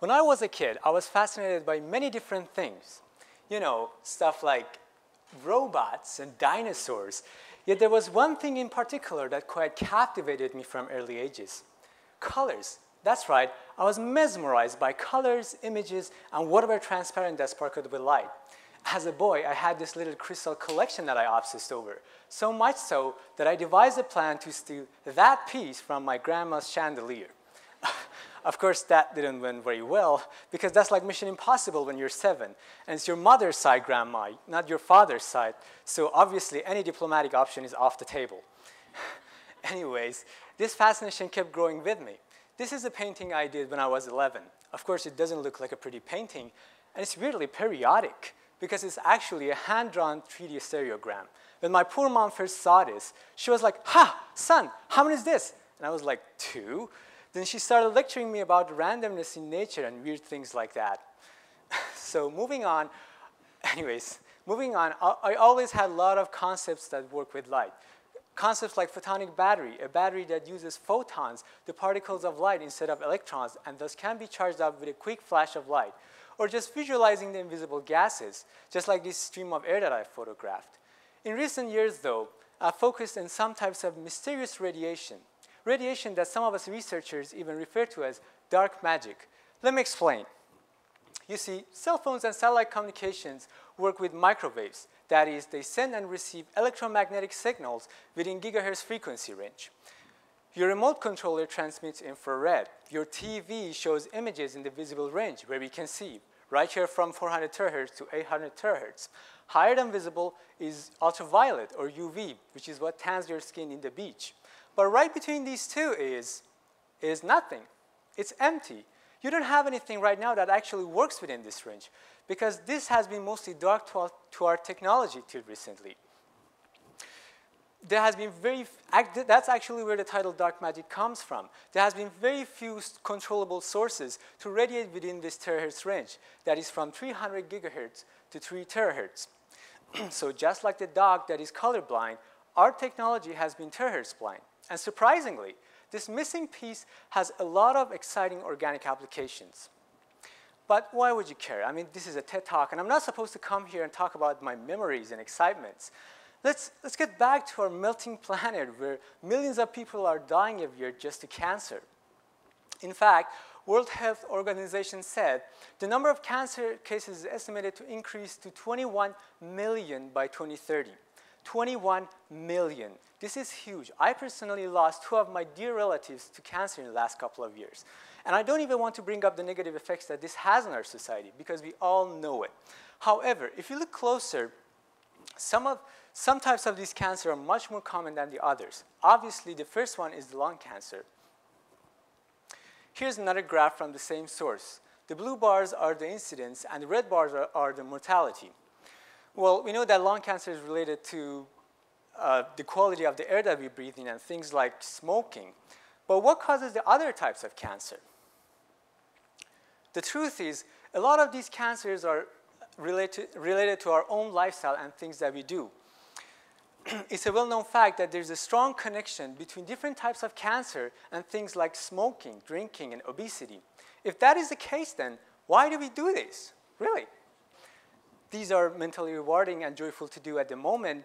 When I was a kid, I was fascinated by many different things. You know, stuff like robots and dinosaurs. Yet there was one thing in particular that quite captivated me from early ages. Colors. That's right, I was mesmerized by colors, images, and whatever transparent that sparkled with light. As a boy, I had this little crystal collection that I obsessed over. So much so that I devised a plan to steal that piece from my grandma's chandelier. Of course, that didn't went very well because that's like Mission Impossible when you're seven. And it's your mother's side grandma, not your father's side. So obviously, any diplomatic option is off the table. Anyways, this fascination kept growing with me. This is a painting I did when I was 11. Of course, it doesn't look like a pretty painting, and it's weirdly periodic because it's actually a hand-drawn 3D stereogram. When my poor mom first saw this, she was like, ha, son, how many is this? And I was like, two. Then she started lecturing me about randomness in nature and weird things like that. so moving on, anyways, moving on, I always had a lot of concepts that work with light. Concepts like photonic battery, a battery that uses photons, the particles of light instead of electrons, and thus can be charged up with a quick flash of light. Or just visualizing the invisible gases, just like this stream of air that I photographed. In recent years, though, I focused on some types of mysterious radiation, radiation that some of us researchers even refer to as dark magic. Let me explain. You see, cell phones and satellite communications work with microwaves. That is, they send and receive electromagnetic signals within gigahertz frequency range. Your remote controller transmits infrared. Your TV shows images in the visible range where we can see, right here from 400 terahertz to 800 terahertz. Higher than visible is ultraviolet or UV, which is what tans your skin in the beach. But right between these two is, is nothing. It's empty. You don't have anything right now that actually works within this range because this has been mostly dark to our, to our technology till recently. There has been very, that's actually where the title dark magic comes from. There has been very few controllable sources to radiate within this terahertz range. That is from 300 gigahertz to 3 terahertz. so just like the dog that is colorblind, our technology has been terahertz blind. And surprisingly, this missing piece has a lot of exciting organic applications. But why would you care? I mean, this is a TED Talk, and I'm not supposed to come here and talk about my memories and excitements. Let's, let's get back to our melting planet where millions of people are dying every year just to cancer. In fact, World Health Organization said the number of cancer cases is estimated to increase to 21 million by 2030. 21 million. This is huge. I personally lost two of my dear relatives to cancer in the last couple of years. And I don't even want to bring up the negative effects that this has on our society because we all know it. However, if you look closer, some, of, some types of these cancer are much more common than the others. Obviously, the first one is the lung cancer. Here's another graph from the same source. The blue bars are the incidence, and the red bars are, are the mortality. Well, we know that lung cancer is related to uh, the quality of the air that we breathe in and things like smoking. But what causes the other types of cancer? The truth is, a lot of these cancers are related, related to our own lifestyle and things that we do. it's a well-known fact that there's a strong connection between different types of cancer and things like smoking, drinking, and obesity. If that is the case, then why do we do this? Really? These are mentally rewarding and joyful to do at the moment.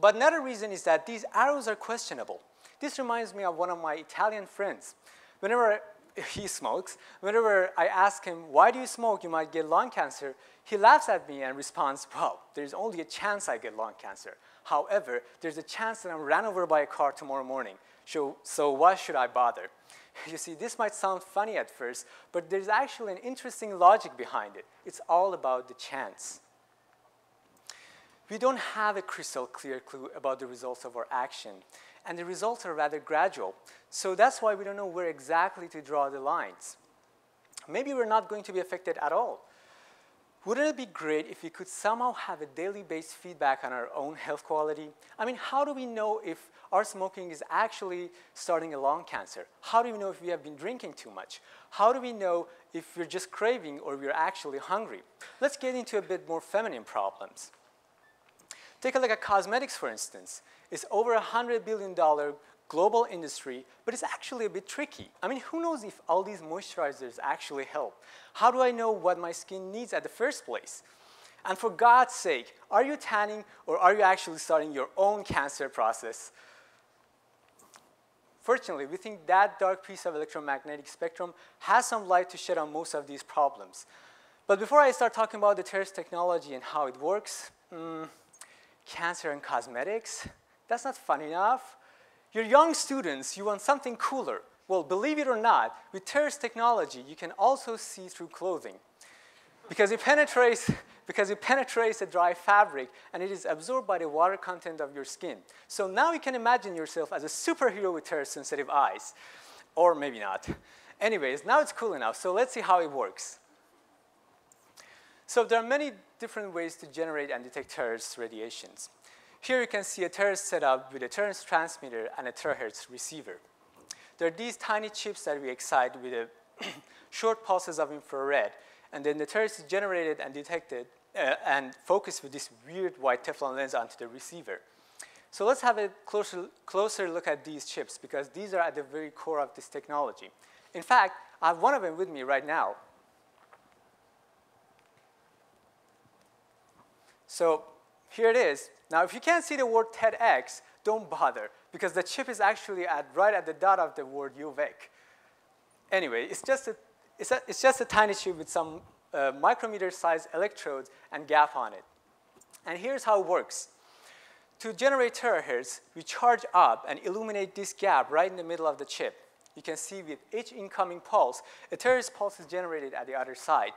But another reason is that these arrows are questionable. This reminds me of one of my Italian friends. Whenever he smokes, whenever I ask him, why do you smoke? You might get lung cancer. He laughs at me and responds, well, there's only a chance I get lung cancer. However, there's a chance that I'm ran over by a car tomorrow morning. So, so why should I bother? You see, this might sound funny at first, but there's actually an interesting logic behind it. It's all about the chance. We don't have a crystal clear clue about the results of our action, and the results are rather gradual. So that's why we don't know where exactly to draw the lines. Maybe we're not going to be affected at all. Wouldn't it be great if we could somehow have a daily based feedback on our own health quality? I mean, how do we know if our smoking is actually starting a lung cancer? How do we know if we have been drinking too much? How do we know if we're just craving or we're actually hungry? Let's get into a bit more feminine problems. Take a look at cosmetics, for instance. It's over a $100 billion global industry, but it's actually a bit tricky. I mean, who knows if all these moisturizers actually help? How do I know what my skin needs at the first place? And for God's sake, are you tanning or are you actually starting your own cancer process? Fortunately, we think that dark piece of electromagnetic spectrum has some light to shed on most of these problems. But before I start talking about the TERS technology and how it works, mm, cancer and cosmetics, that's not fun enough. You're young students, you want something cooler. Well, believe it or not, with TERS technology, you can also see through clothing because it penetrates because it penetrates a dry fabric and it is absorbed by the water content of your skin. So now you can imagine yourself as a superhero with TERS sensitive eyes, or maybe not. Anyways, now it's cool enough, so let's see how it works. So there are many different ways to generate and detect TERS radiations. Here you can see a TERS setup with a TERS transmitter and a terahertz receiver. There are these tiny chips that we excite with short pulses of infrared, and then the TERS is generated and detected uh, and focused with this weird white Teflon lens onto the receiver. So let's have a closer, closer look at these chips because these are at the very core of this technology. In fact, I have one of them with me right now. So here it is. Now, if you can't see the word TEDx, don't bother because the chip is actually at, right at the dot of the word UVic. Anyway, it's just a, it's, a, it's just a tiny chip with some uh, micrometer sized electrodes and gap on it. And here's how it works. To generate terahertz, we charge up and illuminate this gap right in the middle of the chip. You can see with each incoming pulse, a terahertz pulse is generated at the other side.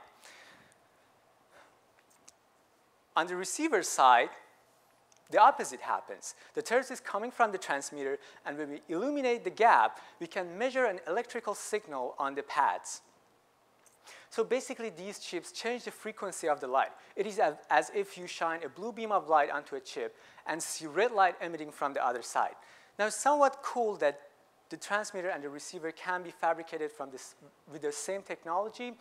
On the receiver side, the opposite happens. The terahertz is coming from the transmitter, and when we illuminate the gap, we can measure an electrical signal on the pads. So basically, these chips change the frequency of the light. It is as, as, if you shine a blue beam of light onto a chip and see red light emitting from the other side. Now, it's somewhat cool that the transmitter and the receiver can be fabricated from this, with the same technology,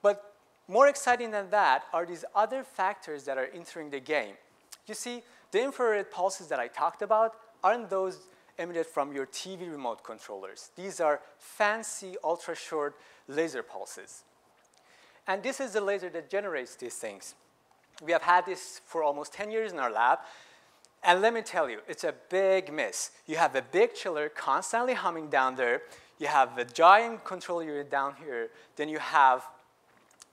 but more exciting than that are these other factors that are entering the game. You see, the infrared pulses that I talked about aren't those emitted from your TV remote controllers. These are fancy ultra-short laser pulses. And this is the laser that generates these things. We have had this for almost 10 years in our lab. And let me tell you, it's a big miss. You have a big chiller constantly humming down there. You have a giant control unit down here. Then you have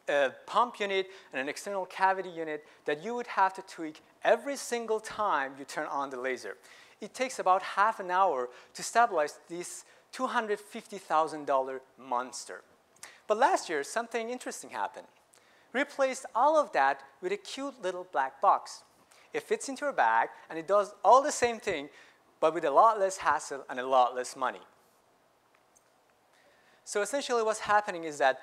a pump unit and an external cavity unit that you would have to tweak every single time you turn on the laser. It takes about half an hour to stabilize this $250,000 monster. But last year, something interesting happened. Replaced all of that with a cute little black box. It fits into your bag, and it does all the same thing, but with a lot less hassle and a lot less money. So essentially what's happening is that,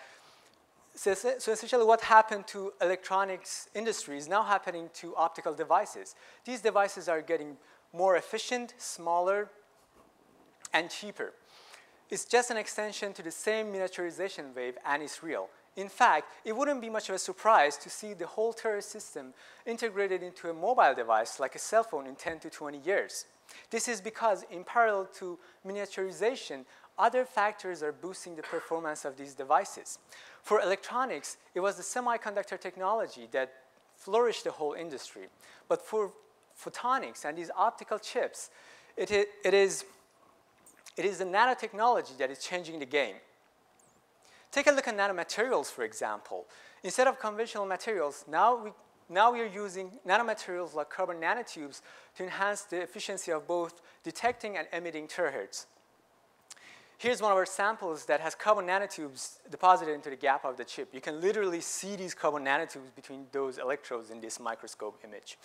so, so essentially what happened to electronics industry is now happening to optical devices. These devices are getting more efficient, smaller, and cheaper. It's just an extension to the same miniaturization wave and it's real. In fact, it wouldn't be much of a surprise to see the whole TERS system integrated into a mobile device like a cell phone in 10 to 20 years. This is because in parallel to miniaturization, other factors are boosting the performance of these devices. For electronics, it was the semiconductor technology that flourished the whole industry. But for photonics and these optical chips, it, it is it is the nanotechnology that is changing the game. Take a look at nanomaterials, for example. Instead of conventional materials, now we, now we are using nanomaterials like carbon nanotubes to enhance the efficiency of both detecting and emitting terahertz. Here's one of our samples that has carbon nanotubes deposited into the gap of the chip. You can literally see these carbon nanotubes between those electrodes in this microscope image.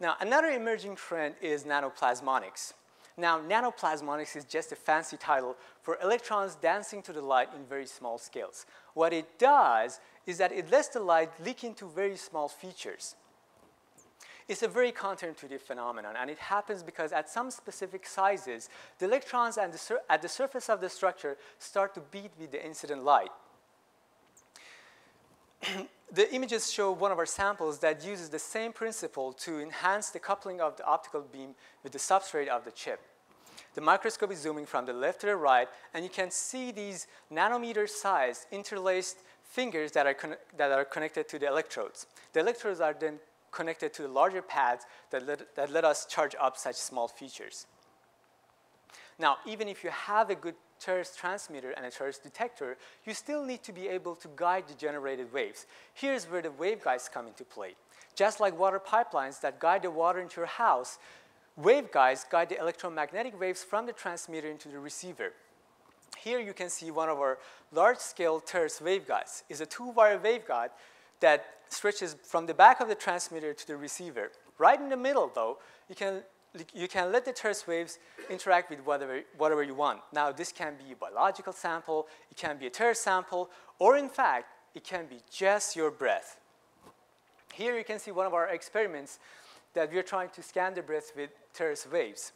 Now, another emerging trend is nanoplasmonics. Now, nanoplasmonics is just a fancy title for electrons dancing to the light in very small scales. What it does is that it lets the light leak into very small features. It's a very counterintuitive phenomenon, and it happens because at some specific sizes, the electrons the at the surface of the structure start to beat with the incident light. the images show one of our samples that uses the same principle to enhance the coupling of the optical beam with the substrate of the chip. The microscope is zooming from the left to the right, and you can see these nanometer-sized interlaced fingers that are, that are connected to the electrodes. The electrodes are then connected to larger pads that let, that let us charge up such small features. Now, even if you have a good Terse transmitter and a Terse detector, you still need to be able to guide the generated waves. Here's where the waveguides come into play. Just like water pipelines that guide the water into your house, waveguides guide the electromagnetic waves from the transmitter into the receiver. Here you can see one of our large-scale Terse waveguides. It's a two-wire waveguide that stretches from the back of the transmitter to the receiver. Right in the middle, though, you can, you can let the terse waves interact with whatever, whatever you want. Now, this can be a biological sample, it can be a terse sample, or in fact, it can be just your breath. Here you can see one of our experiments that we're trying to scan the breath with terse waves.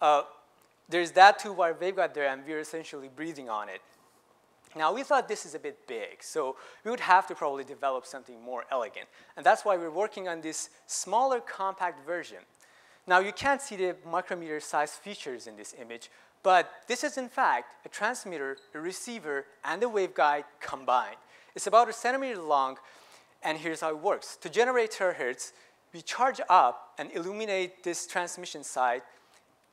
Uh, there's that two-wire waveguide there, and we're essentially breathing on it. Now, we thought this is a bit big, so we would have to probably develop something more elegant. And that's why we're working on this smaller, compact version. Now, you can't see the micrometer size features in this image, but this is, in fact, a transmitter, a receiver, and a waveguide combined. It's about a centimeter long, and here's how it works. To generate terahertz, we charge up and illuminate this transmission side.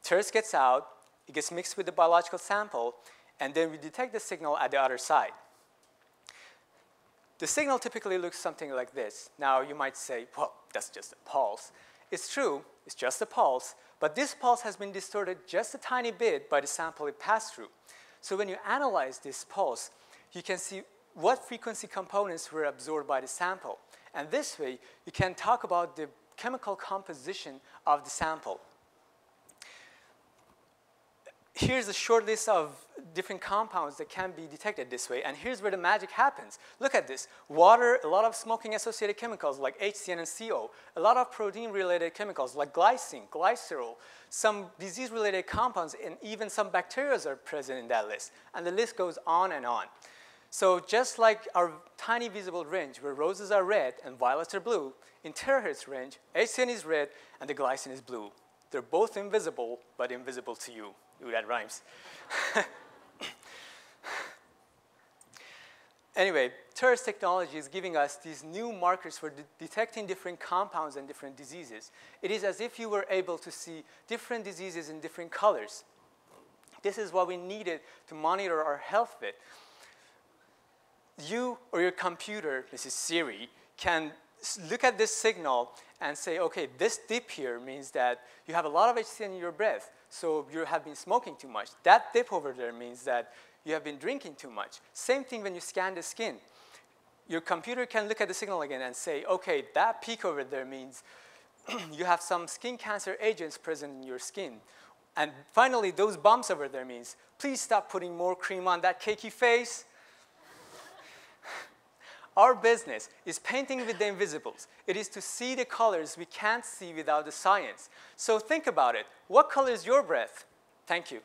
Terahertz gets out, it gets mixed with the biological sample, and then we detect the signal at the other side. The signal typically looks something like this. Now you might say, well, that's just a pulse. It's true, it's just a pulse, but this pulse has been distorted just a tiny bit by the sample it passed through. So when you analyze this pulse, you can see what frequency components were absorbed by the sample. And this way, you can talk about the chemical composition of the sample here's a short list of different compounds that can be detected this way, and here's where the magic happens. Look at this. Water, a lot of smoking-associated chemicals like HCN and CO, a lot of protein-related chemicals like glycine, glycerol, some disease-related compounds, and even some bacteria are present in that list. And the list goes on and on. So just like our tiny visible range where roses are red and violets are blue, in terahertz range, HCN is red and the glycine is blue. They're both invisible, but invisible to you. Ooh, that rhymes. anyway, Terse technology is giving us these new markers for de detecting different compounds and different diseases. It is as if you were able to see different diseases in different colors. This is what we needed to monitor our health with. You or your computer, this is Siri, can look at this signal and say, okay, this dip here means that you have a lot of HCN in your breath. So you have been smoking too much. That dip over there means that you have been drinking too much. Same thing when you scan the skin. Your computer can look at the signal again and say, okay, that peak over there means you have some skin cancer agents present in your skin. And finally, those bumps over there means, please stop putting more cream on that cakey face. Our business is painting with the invisibles. It is to see the colors we can't see without the science. So think about it. What color is your breath? Thank you.